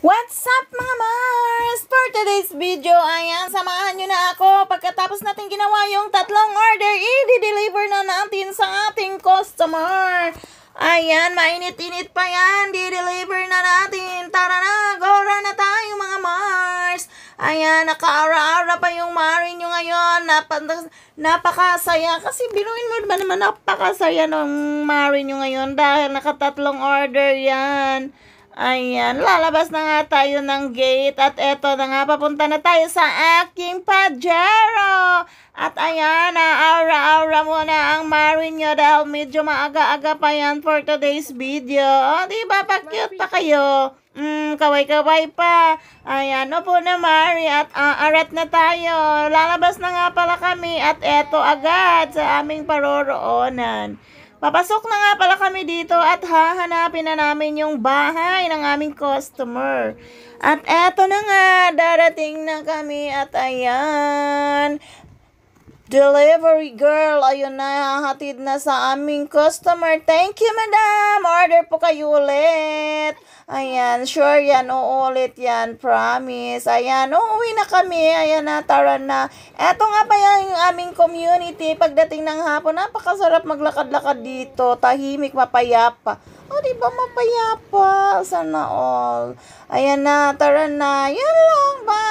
What's up mga Mars? For today's video, ayan, samahan nyo na ako. Pagkatapos natin ginawa yung tatlong order, i-deliver na natin sa ating customer. Ayan, mainit-init pa yan. Di-deliver na natin. Tara na, gora na tayo mga Mars. Ayan, naka-ara-ara pa yung Mari nyo ngayon. Napa, napakasaya. Kasi binuin mo ba naman napakasaya ng Mari nyo ngayon dahil nakatatlong order yan. Ayan, lalabas na nga tayo ng gate at eto na nga, papunta na tayo sa aking Pajero. At ayan, aura-aura muna ang Marin nyo dahil medyo maaga-aga pa yan for today's video. O, di ba, pa-cute pa kayo? Mm, kaway-kaway pa. Ayan, upo na Mari at uh, arat na tayo. Lalabas na nga pala kami at eto agad sa aming paroroonan. Papasok na nga pala kami dito at hahanapin na namin yung bahay ng aming customer. At eto na nga, darating na kami at ayan, Delivery girl, ayun na, hatid na sa aming customer. Thank you, madam. Order po kayo ulit. Ayan, sure yan, uulit yan, promise. Ayan, uuwi na kami. Ayan na, tara na. Eto nga pa yung aming community. Pagdating ng hapon, napakasarap maglakad-lakad dito. Tahimik, mapayapa. O, oh, di ba mapayapa? Sana all. Ayan na, tara na. Yan lang, bye.